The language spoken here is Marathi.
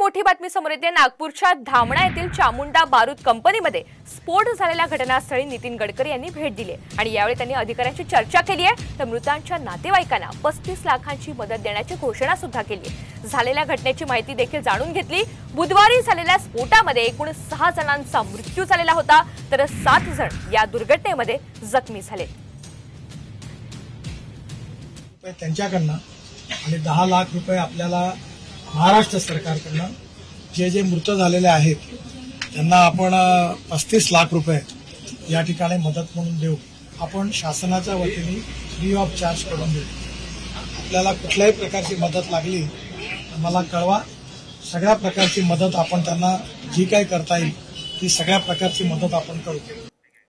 मोठी बातमी समोर येते. नागपूरच्या धामणा येथील चामुंडा बारूद कंपनीमध्ये स्फोट झालेल्या घटनास्थळी नितीन गडकरी यांनी भेट दिली आणि यावेळी त्यांनी अधिकाऱ्यांची चर्चा केली आहे. तर मृतांच्या नातेवाईकांना पस्तीस लाखांची मदत देण्याची घोषणा सुद्धा केली झालेल्या घटनेची माहिती देखील जाणून घेतली. बुधवारी झालेल्या स्फोटामध्ये एकूण सहा जणांचा मृत्यू झालेला होता. तर सात जण या दुर्घटनेमध्ये जखमी झाले. त्यांच्याकडनं आणि दहा लाख रुपये आपल्याला महाराष्ट्र सरकारकडनं जे जे मृत झालेले आहेत त्यांना आपण पस्तीस लाख रुपये या ठिकाणी मदत म्हणून देऊ. आपण शासनाच्या वतीने फ्री ऑफ चार्ज करून देऊ. आपल्याला कुठल्याही प्रकारची मदत लागली तर मला कळवा. सगळ्या प्रकारची मदत आपण त्यांना जी काय करता येईल ती सगळ्या प्रकारची मदत आपण करू.